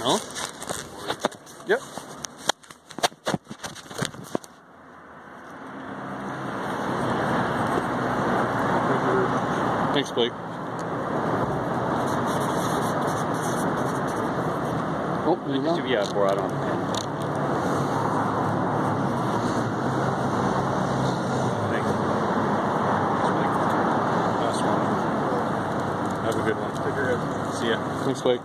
No? Yep. Thanks, Blake. Oh, you know? Yeah, pour out on pen. Thanks. Last one. Have a good one. Take care. See ya. Thanks, Blake.